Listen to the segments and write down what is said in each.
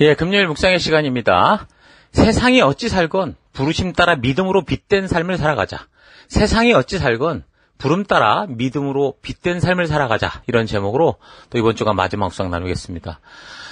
예, 금요일 묵상의 시간입니다. 세상이 어찌 살건 부르심 따라 믿음으로 빛된 삶을 살아가자. 세상이 어찌 살건 부름 따라 믿음으로 빛된 삶을 살아가자. 이런 제목으로 또 이번 주가 마지막 묵상 나누겠습니다.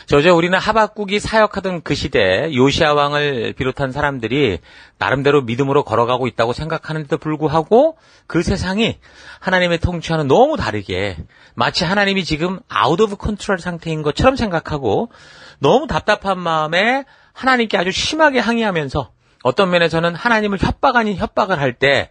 저저 우리는 하박국이 사역하던 그 시대 요시아 왕을 비롯한 사람들이 나름대로 믿음으로 걸어가고 있다고 생각하는데도 불구하고 그 세상이 하나님의 통치와는 너무 다르게 마치 하나님이 지금 out of control 상태인 것처럼 생각하고 너무 답답한 마음에 하나님께 아주 심하게 항의하면서 어떤 면에서는 하나님을 협박 아닌 협박을 할때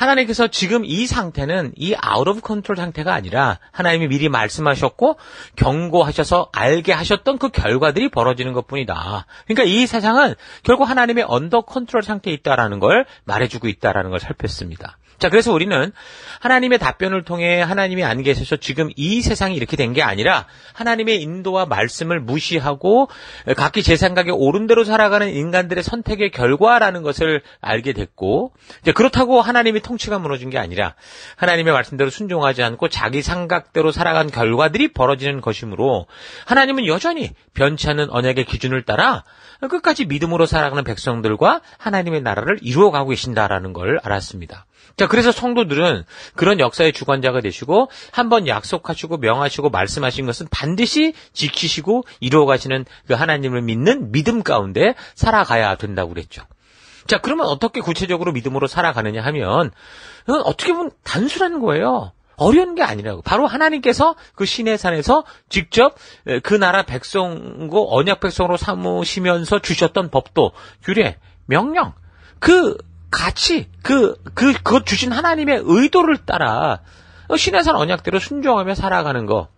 하나님께서 지금 이 상태는 이 out of control 상태가 아니라 하나님이 미리 말씀하셨고 경고하셔서 알게 하셨던 그 결과들이 벌어지는 것뿐이다. 그러니까 이 세상은 결국 하나님의 under control 상태에 있다라는 걸 말해주고 있다라는 걸 살폈습니다. 자, 그래서 우리는 하나님의 답변을 통해 하나님이 안 계셔서 지금 이 세상이 이렇게 된 게 아니라 하나님의 인도와 말씀을 무시하고 각기 제 생각에 옳은 대로 살아가는 인간들의 선택의 결과라는 것을 알게 됐고, 그렇다고 하나님의 통치가 무너진 게 아니라 하나님의 말씀대로 순종하지 않고 자기 생각대로 살아간 결과들이 벌어지는 것이므로 하나님은 여전히 변치 않는 언약의 기준을 따라 끝까지 믿음으로 살아가는 백성들과 하나님의 나라를 이루어가고 계신다라는 걸 알았습니다. 자, 그래서 성도들은 그런 역사의 주관자가 되시고 한번 약속하시고 명하시고 말씀하신 것은 반드시 지키시고 이루어 가시는 그 하나님을 믿는 믿음 가운데 살아가야 된다고 그랬죠. 자, 그러면 어떻게 구체적으로 믿음으로 살아가느냐 하면 이건 어떻게 보면 단순한 거예요. 어려운 게 아니라고. 바로 하나님께서 그 신의 산에서 직접 그 나라 백성고 언약 백성으로 삼으시면서 주셨던 법도, 규례, 명령, 그 같이 그, 그, 그것 주신 하나님의 의도를 따라 신의 산 언약대로 순종하며 살아가는 거.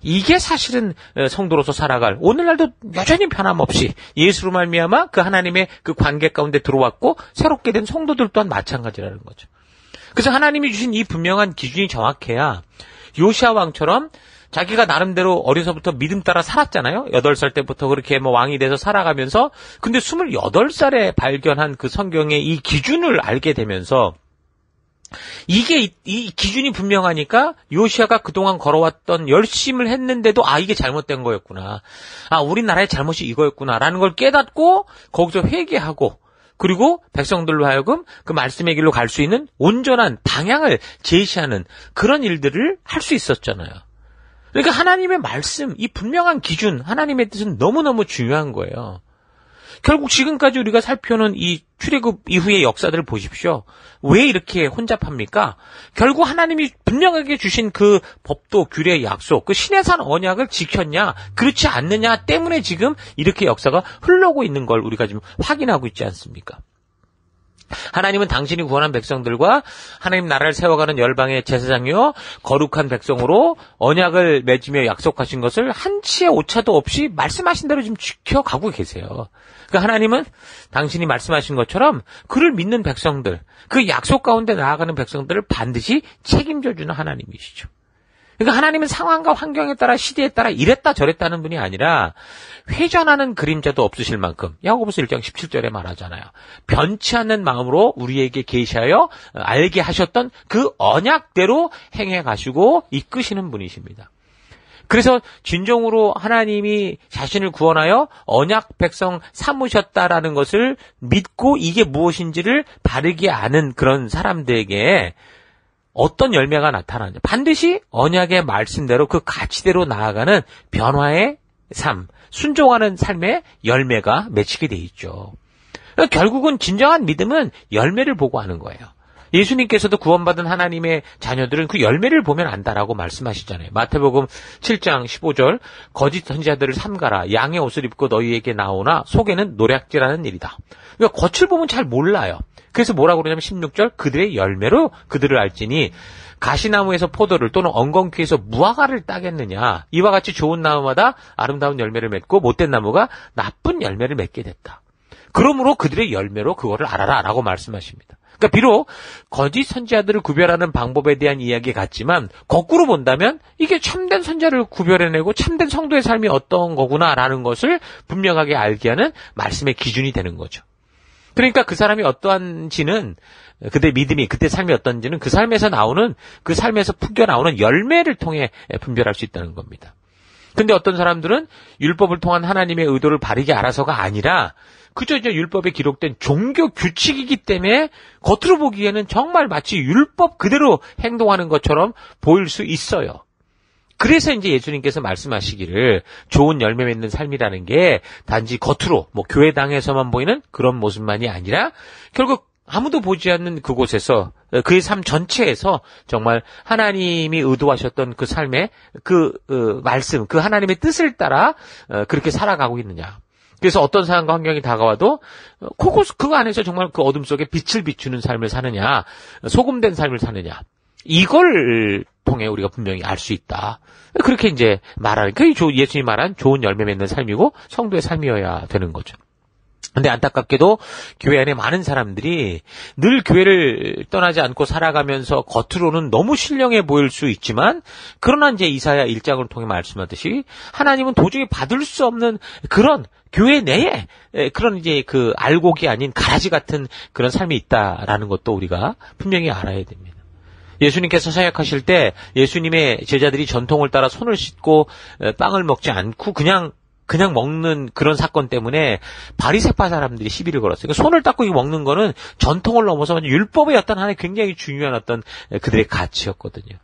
이게 사실은 성도로서 살아갈 오늘날도 여전히 변함없이 예수로 말미암아 그 하나님의 그 관계 가운데 들어왔고 새롭게 된 성도들 또한 마찬가지라는 거죠. 그래서 하나님이 주신 이 분명한 기준이 정확해야 요시아 왕처럼 자기가 나름대로 어려서부터 믿음 따라 살았잖아요. 8살 때부터 그렇게 뭐 왕이 돼서 살아가면서 근데 28살에 발견한 그 성경의 이 기준을 알게 되면서 이게 이, 이 기준이 분명하니까 요시아가 그동안 걸어왔던 열심을 했는데도 아 이게 잘못된 거였구나. 아 우리나라의 잘못이 이거였구나라는 걸 깨닫고 거기서 회개하고 그리고 백성들로 하여금 그 말씀의 길로 갈 수 있는 온전한 방향을 제시하는 그런 일들을 할 수 있었잖아요. 그러니까 하나님의 말씀, 이 분명한 기준, 하나님의 뜻은 너무너무 중요한 거예요. 결국 지금까지 우리가 살펴는 이 출애굽 이후의 역사들을 보십시오. 왜 이렇게 혼잡합니까? 결국 하나님이 분명하게 주신 그 법도 규례 약속, 그 신의 산 언약을 지켰냐, 그렇지 않느냐 때문에 지금 이렇게 역사가 흘러고 있는 걸 우리가 지금 확인하고 있지 않습니까? 하나님은 당신이 구원한 백성들과 하나님 나라를 세워가는 열방의 제사장이요 거룩한 백성으로 언약을 맺으며 약속하신 것을 한치의 오차도 없이 말씀하신 대로 지금 지켜가고 계세요. 그러니까 하나님은 당신이 말씀하신 것처럼 그를 믿는 백성들, 그 약속 가운데 나아가는 백성들을 반드시 책임져 주는 하나님이시죠. 그러니까 하나님은 상황과 환경에 따라 시대에 따라 이랬다 저랬다는 분이 아니라 회전하는 그림자도 없으실 만큼 야고보서 1장 17절에 말하잖아요. 변치 않는 마음으로 우리에게 계시하여 알게 하셨던 그 언약대로 행해 가시고 이끄시는 분이십니다. 그래서 진정으로 하나님이 자신을 구원하여 언약 백성 삼으셨다라는 것을 믿고 이게 무엇인지를 바르게 아는 그런 사람들에게 어떤 열매가 나타나냐. 반드시 언약의 말씀대로 그 가치대로 나아가는 변화의 삶, 순종하는 삶의 열매가 맺히게 돼 있죠. 그러니까 결국은 진정한 믿음은 열매를 보고 하는 거예요. 예수님께서도 구원받은 하나님의 자녀들은 그 열매를 보면 안다라고 말씀하시잖아요. 마태복음 7장 15절 거짓 선지자들을 삼가라 양의 옷을 입고 너희에게 나오나 속에는 노략질하는 일이다. 그러니까 겉을 보면 잘 몰라요. 그래서 뭐라고 그러냐면 16절 그들의 열매로 그들을 알지니 가시나무에서 포도를 또는 엉겅퀴에서 무화과를 따겠느냐 이와 같이 좋은 나무마다 아름다운 열매를 맺고 못된 나무가 나쁜 열매를 맺게 됐다. 그러므로 그들의 열매로 그거를 알아라라고 말씀하십니다. 그러니까 비록 거짓 선지자들을 구별하는 방법에 대한 이야기 같지만 거꾸로 본다면 이게 참된 선자를 구별해내고 참된 성도의 삶이 어떤 거구나라는 것을 분명하게 알게 하는 말씀의 기준이 되는 거죠. 그러니까 그 사람이 어떠한지는 그때 믿음이 그때 삶이 어떤지는 그 삶에서 나오는 그 삶에서 풍겨 나오는 열매를 통해 분별할 수 있다는 겁니다. 근데 어떤 사람들은 율법을 통한 하나님의 의도를 바르게 알아서가 아니라 그저 이제 율법에 기록된 종교 규칙이기 때문에 겉으로 보기에는 정말 마치 율법 그대로 행동하는 것처럼 보일 수 있어요. 그래서 이제 예수님께서 말씀하시기를 좋은 열매 맺는 삶이라는 게 단지 겉으로 뭐 교회당에서만 보이는 그런 모습만이 아니라 결국 아무도 보지 않는 그곳에서 그의 삶 전체에서 정말 하나님이 의도하셨던 그 삶의 그 어, 말씀, 그 하나님의 뜻을 따라 어, 그렇게 살아가고 있느냐. 그래서 어떤 상황과 환경이 다가와도 어, 그곳 그 안에서 정말 그 어둠 속에 빛을 비추는 삶을 사느냐, 소금된 삶을 사느냐. 이걸 통해 우리가 분명히 알 수 있다. 그렇게 이제 말하는 그 예수님이 말한 좋은 열매 맺는 삶이고 성도의 삶이어야 되는 거죠. 근데 안타깝게도 교회 안에 많은 사람들이 늘 교회를 떠나지 않고 살아가면서 겉으로는 너무 신령해 보일 수 있지만 그러나 이제 이사야 1장을 통해 말씀하듯이 하나님은 도저히 받을 수 없는 그런 교회 내에 그런 이제 그 알곡이 아닌 가라지 같은 그런 삶이 있다라는 것도 우리가 분명히 알아야 됩니다. 예수님께서 사역하실 때 예수님의 제자들이 전통을 따라 손을 씻고 빵을 먹지 않고 그냥 그냥 먹는 그런 사건 때문에 바리새파 사람들이 시비를 걸었어요. 그러니까 손을 닦고 먹는 거는 전통을 넘어서 율법의 어떤 하나의 굉장히 중요한 어떤 그들의 가치였거든요.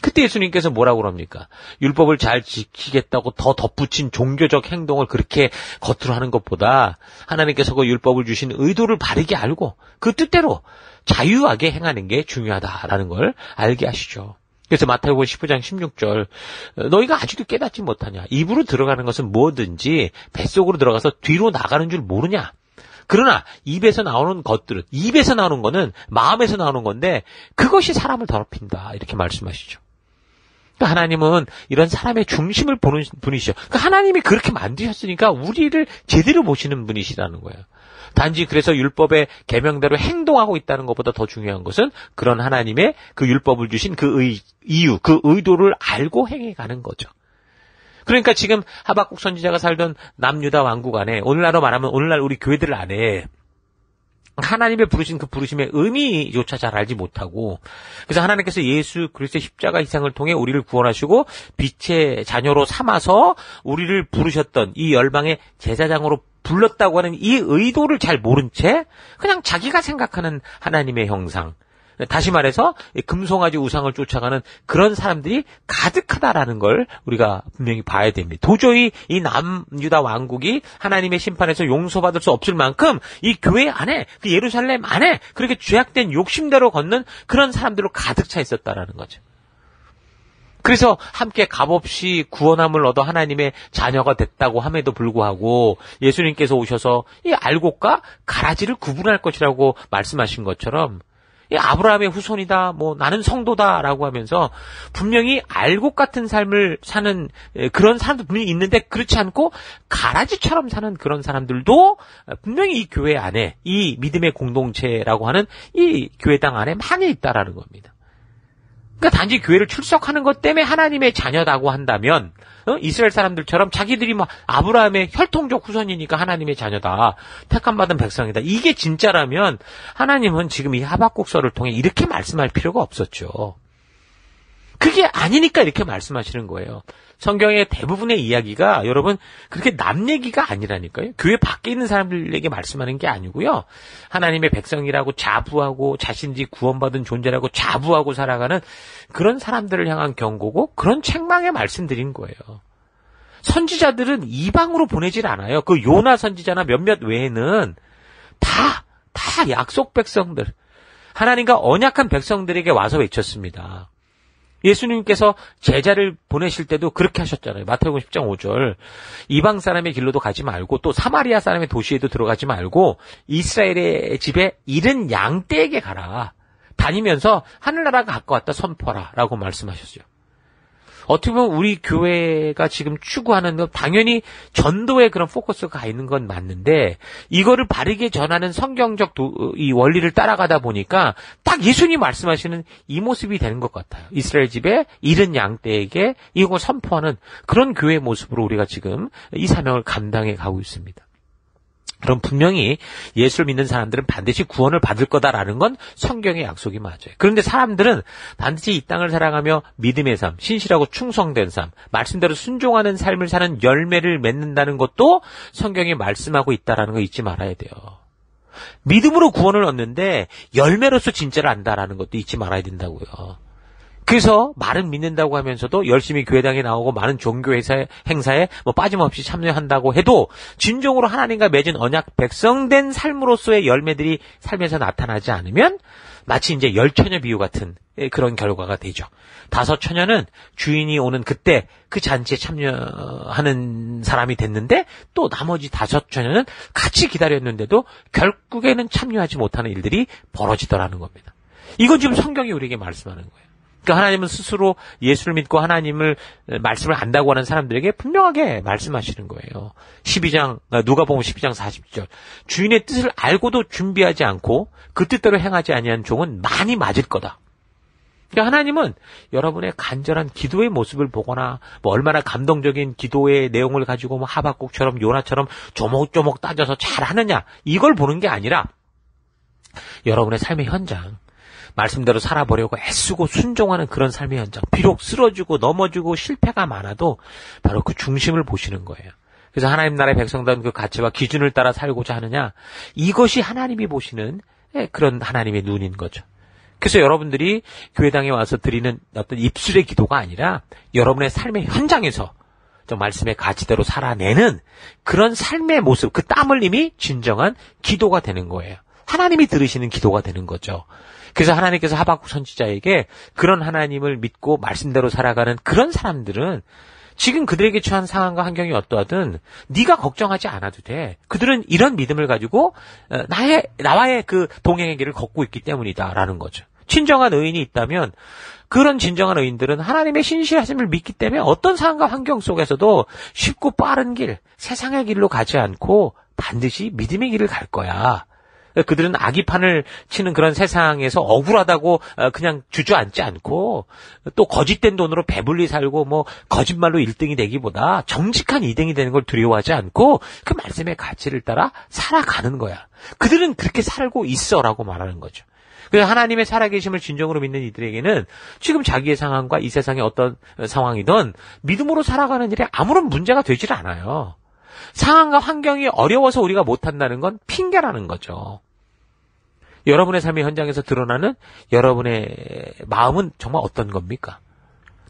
그때 예수님께서 뭐라고 그럽니까? 율법을 잘 지키겠다고 더 덧붙인 종교적 행동을 그렇게 겉으로 하는 것보다 하나님께서 그 율법을 주신 의도를 바르게 알고 그 뜻대로 자유하게 행하는 게 중요하다라는 걸 알게 하시죠. 그래서 마태복음 19장 16절 너희가 아직도 깨닫지 못하냐 입으로 들어가는 것은 뭐든지 뱃속으로 들어가서 뒤로 나가는 줄 모르냐 그러나 입에서 나오는 것들은 입에서 나오는 거는 마음에서 나오는 건데 그것이 사람을 더럽힌다 이렇게 말씀하시죠. 그러니까 하나님은 이런 사람의 중심을 보는 분이시죠. 그러니까 하나님이 그렇게 만드셨으니까 우리를 제대로 보시는 분이시라는 거예요. 단지 그래서 율법의 계명대로 행동하고 있다는 것보다 더 중요한 것은 그런 하나님의 그 율법을 주신 그 의, 이유, 그 의도를 알고 행해가는 거죠. 그러니까 지금 하박국 선지자가 살던 남유다 왕국 안에 오늘날로 말하면 오늘날 우리 교회들 안에 하나님의 부르신 그 부르심의 의미조차 잘 알지 못하고 그래서 하나님께서 예수 그리스도의 십자가 희생을 통해 우리를 구원하시고 빛의 자녀로 삼아서 우리를 부르셨던 이 열방의 제사장으로 불렀다고 하는 이 의도를 잘 모른 채 그냥 자기가 생각하는 하나님의 형상. 다시 말해서 금송아지 우상을 쫓아가는 그런 사람들이 가득하다라는 걸 우리가 분명히 봐야 됩니다. 도저히 이 남유다 왕국이 하나님의 심판에서 용서받을 수 없을 만큼 이 교회 안에 그 예루살렘 안에 그렇게 죄악된 욕심대로 걷는 그런 사람들로 가득 차 있었다라는 거죠. 그래서 함께 값없이 구원함을 얻어 하나님의 자녀가 됐다고 함에도 불구하고 예수님께서 오셔서 이 알곡과 가라지를 구분할 것이라고 말씀하신 것처럼 이 아브라함의 후손이다, 뭐 나는 성도다라고 하면서 분명히 알곡 같은 삶을 사는 그런 사람도 분명히 있는데 그렇지 않고 가라지처럼 사는 그런 사람들도 분명히 이 교회 안에 이 믿음의 공동체라고 하는 이 교회당 안에 많이 있다라는 겁니다. 그러니까 단지 교회를 출석하는 것 때문에 하나님의 자녀다고 한다면 어? 이스라엘 사람들처럼 자기들이 막 아브라함의 혈통적 후손이니까 하나님의 자녀다. 택함받은 백성이다. 이게 진짜라면 하나님은 지금 이 하박국서를 통해 이렇게 말씀할 필요가 없었죠. 그게 아니니까 이렇게 말씀하시는 거예요. 성경의 대부분의 이야기가 여러분 그렇게 남 얘기가 아니라니까요. 교회 밖에 있는 사람들에게 말씀하는 게 아니고요. 하나님의 백성이라고 자부하고 자신들이 구원받은 존재라고 자부하고 살아가는 그런 사람들을 향한 경고고 그런 책망에 말씀드린 거예요. 선지자들은 이방으로 보내질 않아요. 그 요나 선지자나 몇몇 외에는 다, 다 약속 백성들. 하나님과 언약한 백성들에게 와서 외쳤습니다. 예수님께서 제자를 보내실 때도 그렇게 하셨잖아요. 마태복음 10장 5절. 이방 사람의 길로도 가지 말고 또 사마리아 사람의 도시에도 들어가지 말고 이스라엘의 집에 이른 양떼에게 가라. 다니면서 하늘나라가 가까웠다 선포하라라고 말씀하셨어요. 어떻게 보면 우리 교회가 지금 추구하는 건 당연히 전도에 그런 포커스가 있는 건 맞는데 이거를 바르게 전하는 성경적 도, 이 원리를 따라가다 보니까 딱 예수님 말씀하시는 이 모습이 되는 것 같아요. 이스라엘 집에 잃은 양떼에게 이거 선포하는 그런 교회 모습으로 우리가 지금 이 사명을 감당해 가고 있습니다. 그럼 분명히 예수를 믿는 사람들은 반드시 구원을 받을 거다라는 건 성경의 약속이 맞아요. 그런데 사람들은 반드시 이 땅을 살아가며 믿음의 삶, 신실하고 충성된 삶, 말씀대로 순종하는 삶을 사는 열매를 맺는다는 것도 성경이 말씀하고 있다라는 거 잊지 말아야 돼요. 믿음으로 구원을 얻는데 열매로서 진짜를 안다라는 것도 잊지 말아야 된다고요. 그래서 말은 믿는다고 하면서도 열심히 교회당에 나오고 많은 종교 회사에, 행사에 뭐 빠짐없이 참여한다고 해도 진정으로 하나님과 맺은 언약 백성된 삶으로서의 열매들이 삶에서 나타나지 않으면 마치 이제 열 처녀 비유 같은 그런 결과가 되죠. 다섯 처녀는 주인이 오는 그때 그 잔치에 참여하는 사람이 됐는데 또 나머지 다섯 처녀는 같이 기다렸는데도 결국에는 참여하지 못하는 일들이 벌어지더라는 겁니다. 이건 지금 성경이 우리에게 말씀하는 거예요. 그러니까 하나님은 스스로 예수를 믿고 하나님을 말씀을 안다고 하는 사람들에게 분명하게 말씀하시는 거예요. 12장 누가 보면 12장 40절 주인의 뜻을 알고도 준비하지 않고 그 뜻대로 행하지 아니한 종은 많이 맞을 거다. 그러니까 하나님은 여러분의 간절한 기도의 모습을 보거나 뭐 얼마나 감동적인 기도의 내용을 가지고 뭐 하박국처럼 요나처럼 조목조목 따져서 잘 하느냐 이걸 보는 게 아니라 여러분의 삶의 현장 말씀대로 살아보려고 애쓰고 순종하는 그런 삶의 현장. 비록 쓰러지고 넘어지고 실패가 많아도 바로 그 중심을 보시는 거예요. 그래서 하나님 나라의 백성다운 그 가치와 기준을 따라 살고자 하느냐. 이것이 하나님이 보시는 예, 그런 하나님의 눈인 거죠. 그래서 여러분들이 교회당에 와서 드리는 어떤 입술의 기도가 아니라 여러분의 삶의 현장에서 좀 말씀의 가치대로 살아내는 그런 삶의 모습, 그 땀 흘림이 진정한 기도가 되는 거예요. 하나님이 들으시는 기도가 되는 거죠. 그래서 하나님께서 하박국 선지자에게 그런 하나님을 믿고 말씀대로 살아가는 그런 사람들은 지금 그들에게 처한 상황과 환경이 어떠하든 네가 걱정하지 않아도 돼. 그들은 이런 믿음을 가지고 어, 나의 나와의 그 동행의 길을 걷고 있기 때문이다라는 거죠. 진정한 의인이 있다면 그런 진정한 의인들은 하나님의 신실하심을 믿기 때문에 어떤 상황과 환경 속에서도 쉽고 빠른 길, 세상의 길로 가지 않고 반드시 믿음의 길을 갈 거야. 그들은 아기판을 치는 그런 세상에서 억울하다고 어, 그냥 주저앉지 않고 또 거짓된 돈으로 배불리 살고 뭐 거짓말로 1등이 되기보다 정직한 2등이 되는 걸 두려워하지 않고 그 말씀의 가치를 따라 살아가는 거야. 그들은 그렇게 살고 있어라고 말하는 거죠. 그래서 하나님의 살아계심을 진정으로 믿는 이들에게는 지금 자기의 상황과 이 세상의 어떤 상황이든 믿음으로 살아가는 일에 아무런 문제가 되질 않아요. 상황과 환경이 어려워서 우리가 못한다는 건 핑계라는 거죠. 여러분의 삶의 현장에서 드러나는 여러분의 마음은 정말 어떤 겁니까?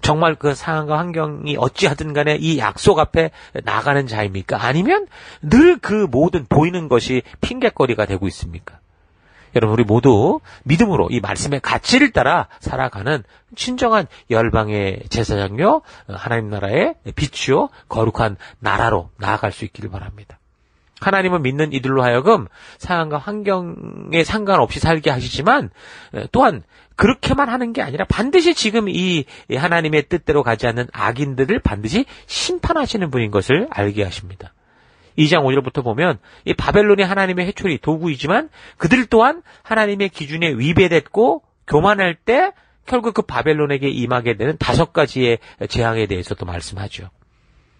정말 그 상황과 환경이 어찌하든 간에 이 약속 앞에 나가는 자입니까? 아니면 늘 그 모든 보이는 것이 핑계거리가 되고 있습니까? 여러분 우리 모두 믿음으로 이 말씀의 가치를 따라 살아가는 진정한 열방의 제사장요 하나님 나라의 빛이요 거룩한 나라로 나아갈 수 있기를 바랍니다. 하나님은 믿는 이들로 하여금 상황과 환경에 상관없이 살게 하시지만 또한 그렇게만 하는 게 아니라 반드시 지금 이 하나님의 뜻대로 가지 않는 악인들을 반드시 심판하시는 분인 것을 알게 하십니다. 2장 5절부터 보면 이 바벨론이 하나님의 해초리 도구이지만 그들 또한 하나님의 기준에 위배됐고 교만할 때 결국 그 바벨론에게 임하게 되는 다섯 가지의 재앙에 대해서도 말씀하죠.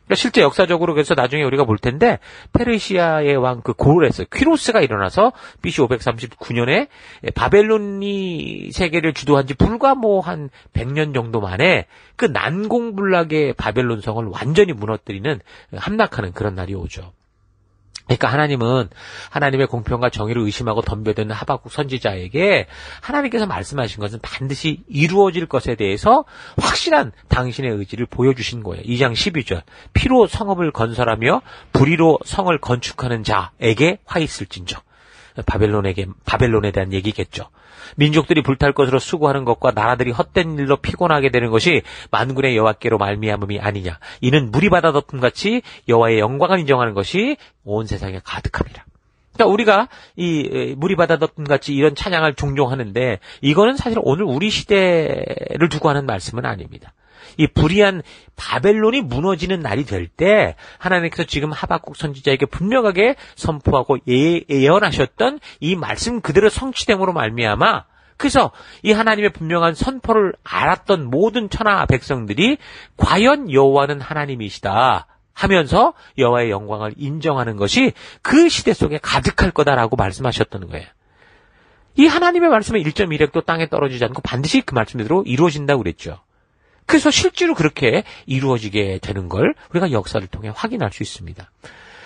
그러니까 실제 역사적으로 그래서 나중에 우리가 볼 텐데 페르시아의 왕 그 고르레스 퀴로스가 일어나서 BC 539년에 바벨론이 세계를 주도한 지 불과 뭐 한 100년 정도 만에 그 난공불락의 바벨론 성을 완전히 무너뜨리는 함락하는 그런 날이 오죠. 그러니까 하나님은 하나님의 공평과 정의를 의심하고 덤벼드는 하박국 선지자에게 하나님께서 말씀하신 것은 반드시 이루어질 것에 대해서 확실한 당신의 의지를 보여주신 거예요. 2장 12절. 피로 성읍을 건설하며 불의로 성을 건축하는 자에게 화 있을진저. 바벨론에게 바벨론에 대한 얘기겠죠. 민족들이 불탈 것으로 수고하는 것과 나라들이 헛된 일로 피곤하게 되는 것이 만군의 여호와께로 말미암음이 아니냐. 이는 물이 바다 덮음 같이 여호와의 영광을 인정하는 것이 온 세상에 가득합니다. 그러니까 우리가 이 물이 바다 덮음 같이 이런 찬양을 종종 하는데 이거는 사실 오늘 우리 시대를 두고 하는 말씀은 아닙니다. 이 불의한 바벨론이 무너지는 날이 될 때 하나님께서 지금 하박국 선지자에게 분명하게 선포하고 예, 예언하셨던 이 말씀 그대로 성취됨으로 말미암아 그래서 이 하나님의 분명한 선포를 알았던 모든 천하 백성들이 과연 여호와는 하나님이시다 하면서 여호와의 영광을 인정하는 것이 그 시대 속에 가득할 거다라고 말씀하셨던 거예요. 이 하나님의 말씀은 1.1핵도 땅에 떨어지지 않고 반드시 그 말씀대로 이루어진다고 그랬죠. 그래서 실제로 그렇게 이루어지게 되는 걸 우리가 역사를 통해 확인할 수 있습니다.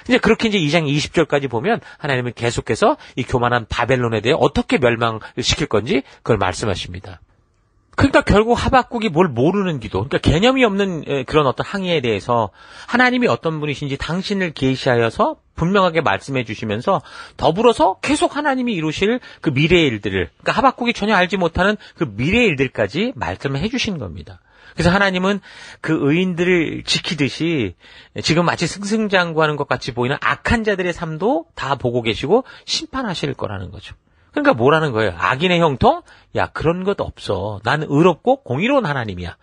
이제 그렇게 이제 2장 20절까지 보면 하나님은 계속해서 이 교만한 바벨론에 대해 어떻게 멸망시킬 건지 그걸 말씀하십니다. 그러니까 결국 하박국이 뭘 모르는 기도, 그러니까 개념이 없는 그런 어떤 항의에 대해서 하나님이 어떤 분이신지 당신을 계시하여서 분명하게 말씀해 주시면서 더불어서 계속 하나님이 이루실 그 미래의 일들을, 그러니까 하박국이 전혀 알지 못하는 그 미래의 일들까지 말씀을 해 주신 겁니다. 그래서 하나님은 그 의인들을 지키듯이 지금 마치 승승장구하는 것 같이 보이는 악한 자들의 삶도 다 보고 계시고 심판하실 거라는 거죠. 그러니까 뭐라는 거예요? 악인의 형통? 야 그런 것 없어. 난 의롭고 공의로운 하나님이야.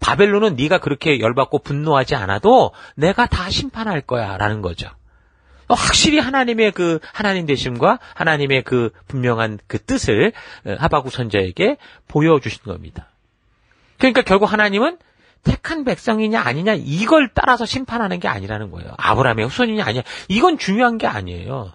바벨론은 네가 그렇게 열받고 분노하지 않아도 내가 다 심판할 거야라는 거죠. 확실히 하나님의 그 하나님 되심과 하나님의 그 분명한 그 뜻을 하바국 선자에게 보여주신 겁니다. 그러니까 결국 하나님은 택한 백성이냐 아니냐 이걸 따라서 심판하는 게 아니라는 거예요. 아브라함의 후손이냐 아니냐 이건 중요한 게 아니에요.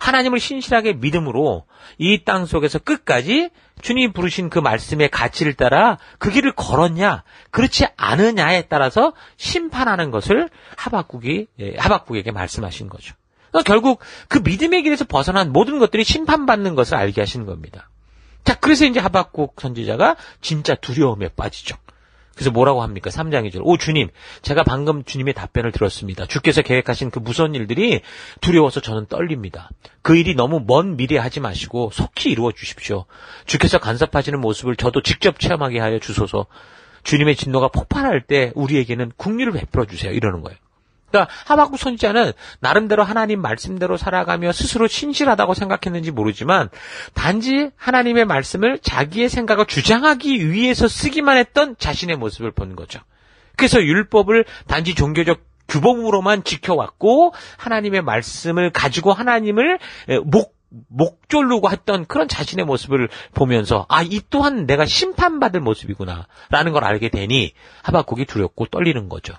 하나님을 신실하게 믿음으로 이 땅 속에서 끝까지 주님이 부르신 그 말씀의 가치를 따라 그 길을 걸었냐, 그렇지 않으냐에 따라서 심판하는 것을 하박국이, 예, 하박국에게 말씀하신 거죠. 결국 그 믿음의 길에서 벗어난 모든 것들이 심판받는 것을 알게 하시는 겁니다. 자, 그래서 이제 하박국 선지자가 진짜 두려움에 빠지죠. 그래서 뭐라고 합니까? 3장 2절. 오, 주님, 제가 방금 주님의 답변을 들었습니다. 주께서 계획하신 그 무서운 일들이 두려워서 저는 떨립니다. 그 일이 너무 먼 미래에 하지 마시고 속히 이루어 주십시오. 주께서 간섭하시는 모습을 저도 직접 체험하게 하여 주소서. 주님의 진노가 폭발할 때 우리에게는 국리를 베풀어 주세요. 이러는 거예요. 그러니까 하박국 선지자는 나름대로 하나님 말씀대로 살아가며 스스로 신실하다고 생각했는지 모르지만 단지 하나님의 말씀을 자기의 생각을 주장하기 위해서 쓰기만 했던 자신의 모습을 보는 거죠. 그래서 율법을 단지 종교적 규범으로만 지켜왔고 하나님의 말씀을 가지고 하나님을 목 목졸르고 했던 그런 자신의 모습을 보면서 아 이 또한 내가 심판받을 모습이구나라는 걸 알게 되니 하박국이 두렵고 떨리는 거죠.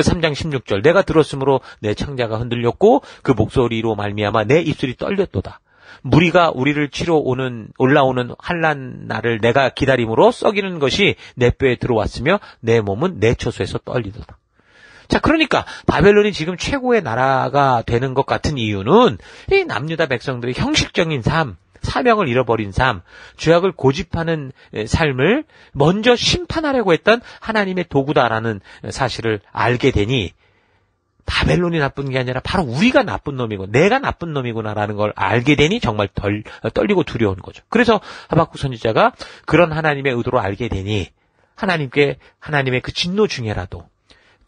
3장 16절 내가 들었으므로 내 창자가 흔들렸고 그 목소리로 말미암아 내 입술이 떨렸도다. 무리가 우리를 치러 오는 올라오는 한란 날을 내가 기다림으로 썩이는 것이 내 뼈에 들어왔으며 내 몸은 내 처소에서 떨리도다. 자, 그러니까 바벨론이 지금 최고의 나라가 되는 것 같은 이유는 이 남유다 백성들의 형식적인 삶, 사명을 잃어버린 삶, 죄악을 고집하는 삶을 먼저 심판하려고 했던 하나님의 도구다라는 사실을 알게 되니 바벨론이 나쁜 게 아니라 바로 우리가 나쁜 놈이고 내가 나쁜 놈이구나라는 걸 알게 되니 정말 덜 떨리고 두려운 거죠. 그래서 하박국 선지자가 그런 하나님의 의도로 알게 되니 하나님께 하나님의 그 진노 중에라도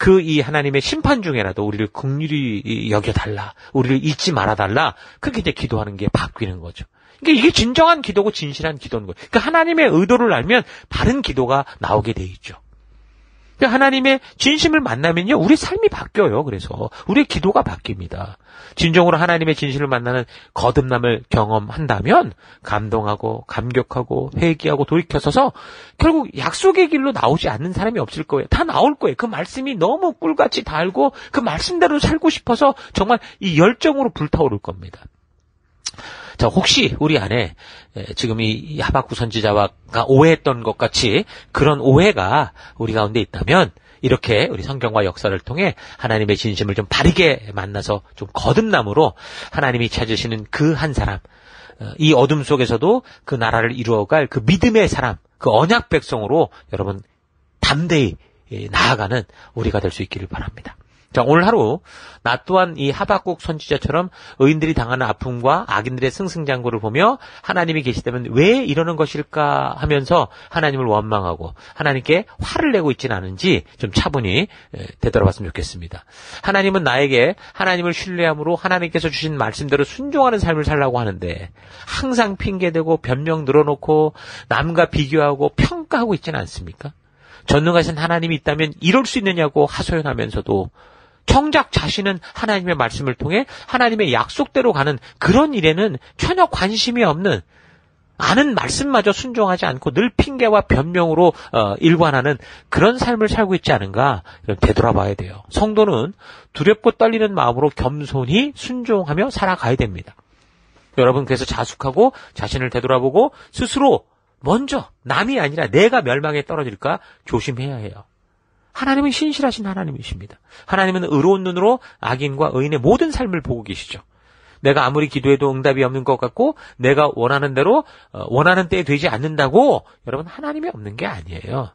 그 이 하나님의 심판 중에라도 우리를 긍휼히 여겨 달라. 우리를 잊지 말아 달라. 그렇게 이제 기도하는 게 바뀌는 거죠. 그러니까 이게 진정한 기도고 진실한 기도인 거예요. 그러니까 하나님의 의도를 알면 바른 기도가 나오게 돼 있죠. 그러니까 하나님의 진심을 만나면요, 우리 삶이 바뀌어요. 그래서 우리의 기도가 바뀝니다. 진정으로 하나님의 진실을 만나는 거듭남을 경험한다면 감동하고 감격하고 회개하고 돌이켜서서 결국 약속의 길로 나오지 않는 사람이 없을 거예요. 다 나올 거예요. 그 말씀이 너무 꿀같이 달고 그 말씀대로 살고 싶어서 정말 이 열정으로 불타오를 겁니다. 자, 혹시 우리 안에 지금 이 하박구 선지자가 오해했던 것 같이 그런 오해가 우리 가운데 있다면 이렇게 우리 성경과 역사를 통해 하나님의 진심을 좀 바르게 만나서 좀 거듭남으로 하나님이 찾으시는 그 한 사람, 어, 이 어둠 속에서도 그 나라를 이루어갈 그 믿음의 사람, 그 언약 백성으로 여러분 담대히 나아가는 우리가 될 수 있기를 바랍니다. 자, 오늘 하루 나 또한 이 하박국 선지자처럼 의인들이 당하는 아픔과 악인들의 승승장구를 보며 하나님이 계시다면 왜 이러는 것일까 하면서 하나님을 원망하고 하나님께 화를 내고 있지는 않은지 좀 차분히 되돌아봤으면 좋겠습니다. 하나님은 나에게 하나님을 신뢰함으로 하나님께서 주신 말씀대로 순종하는 삶을 살라고 하는데 항상 핑계대고 변명 늘어놓고 남과 비교하고 평가하고 있지는 않습니까? 전능하신 하나님이 있다면 이럴 수 있느냐고 하소연하면서도 정작 자신은 하나님의 말씀을 통해 하나님의 약속대로 가는 그런 일에는 전혀 관심이 없는 아는 말씀마저 순종하지 않고 늘 핑계와 변명으로 어, 일관하는 그런 삶을 살고 있지 않은가 되돌아봐야 돼요. 성도는 두렵고 떨리는 마음으로 겸손히 순종하며 살아가야 됩니다. 여러분 그래서 자숙하고 자신을 되돌아보고 스스로 먼저 남이 아니라 내가 멸망에 떨어질까 조심해야 해요. 하나님은 신실하신 하나님이십니다. 하나님은 의로운 눈으로 악인과 의인의 모든 삶을 보고 계시죠. 내가 아무리 기도해도 응답이 없는 것 같고 내가 원하는 대로 어, 원하는 때에 되지 않는다고 여러분 하나님이 없는 게 아니에요.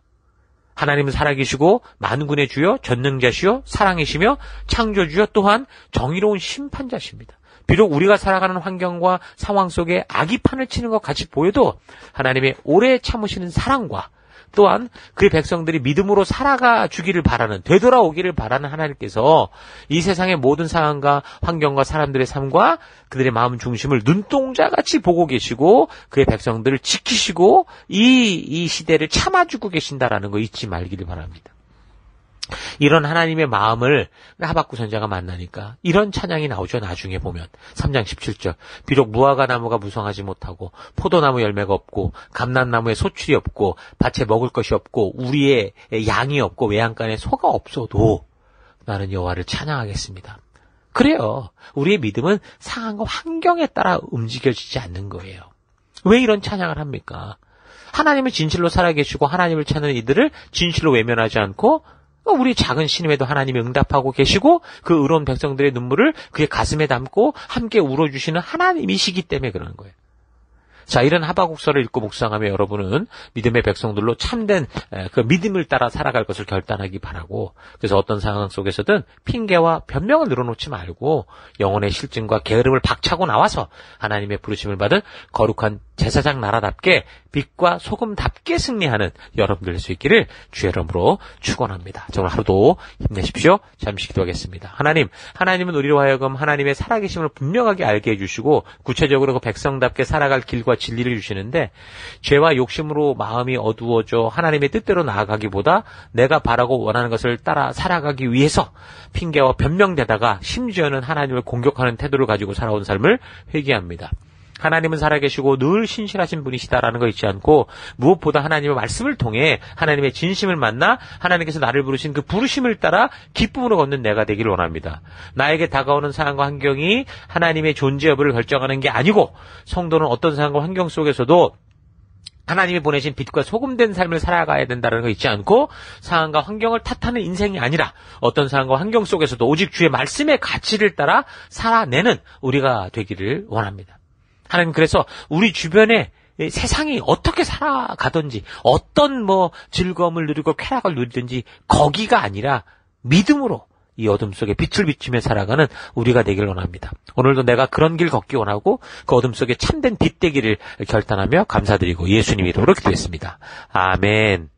하나님은 살아계시고 만군의 주여 전능자시여 사랑이시며 창조주여 또한 정의로운 심판자십니다. 비록 우리가 살아가는 환경과 상황 속에 악이 판을 치는 것 같이 보여도 하나님의 오래 참으시는 사랑과 또한 그의 백성들이 믿음으로 살아가 주기를 바라는 되돌아오기를 바라는 하나님께서 이 세상의 모든 상황과 환경과 사람들의 삶과 그들의 마음 중심을 눈동자같이 보고 계시고 그의 백성들을 지키시고 이, 이 시대를 참아주고 계신다라는 거 잊지 말기를 바랍니다. 이런 하나님의 마음을 하박구 선자가 만나니까 이런 찬양이 나오죠. 나중에 보면 3장 17절. 비록 무화과 나무가 무성하지 못하고 포도나무 열매가 없고 감람나무에 소출이 없고 밭에 먹을 것이 없고 우리의 양이 없고 외양간에 소가 없어도 나는 여호와를 찬양하겠습니다. 그래요. 우리의 믿음은 상황과 환경에 따라 움직여지지 않는 거예요. 왜 이런 찬양을 합니까? 하나님을 진실로 살아계시고 하나님을 찾는 이들을 진실로 외면하지 않고 우리 작은 신임에도 하나님이 응답하고 계시고 그 의로운 백성들의 눈물을 그의 가슴에 담고 함께 울어주시는 하나님이시기 때문에 그러는 거예요. 자, 이런 하바국서를 읽고 묵상하며 여러분은 믿음의 백성들로 참된 그 믿음을 따라 살아갈 것을 결단하기 바라고 그래서 어떤 상황 속에서든 핑계와 변명을 늘어놓지 말고 영혼의 실증과 게으름을 박차고 나와서 하나님의 부르심을 받은 거룩한 제사장 나라답게 빛과 소금답게 승리하는 여러분들 될수 있기를 주의 이름으로 축원합니다. 정말 하루도 힘내십시오. 잠시 기도하겠습니다. 하나님, 하나님은 우리로 하여금 하나님의 살아계심을 분명하게 알게 해주시고 구체적으로 그 백성답게 살아갈 길과 진리를 주시는데 죄와 욕심으로 마음이 어두워져 하나님의 뜻대로 나아가기보다 내가 바라고 원하는 것을 따라 살아가기 위해서 핑계와 변명되다가 심지어는 하나님을 공격하는 태도를 가지고 살아온 삶을 회개합니다. 하나님은 살아계시고 늘 신실하신 분이시다라는 거 잊지 않고 무엇보다 하나님의 말씀을 통해 하나님의 진심을 만나 하나님께서 나를 부르신 그 부르심을 따라 기쁨으로 걷는 내가 되기를 원합니다. 나에게 다가오는 상황과 환경이 하나님의 존재 여부를 결정하는 게 아니고 성도는 어떤 상황과 환경 속에서도 하나님이 보내신 빛과 소금된 삶을 살아가야 된다는 거 잊지 않고 상황과 환경을 탓하는 인생이 아니라 어떤 상황과 환경 속에서도 오직 주의 말씀의 가치를 따라 살아내는 우리가 되기를 원합니다. 하나님 그래서 우리 주변에 세상이 어떻게 살아가든지 어떤 뭐 즐거움을 누리고 쾌락을 누리든지 거기가 아니라 믿음으로 이 어둠 속에 빛을 비추며 살아가는 우리가 되길 원합니다. 오늘도 내가 그런 길 걷기 원하고 그 어둠 속에 참된 빛 되기를 결단하며 감사드리고 예수님 이름으로 기도했습니다. 아멘.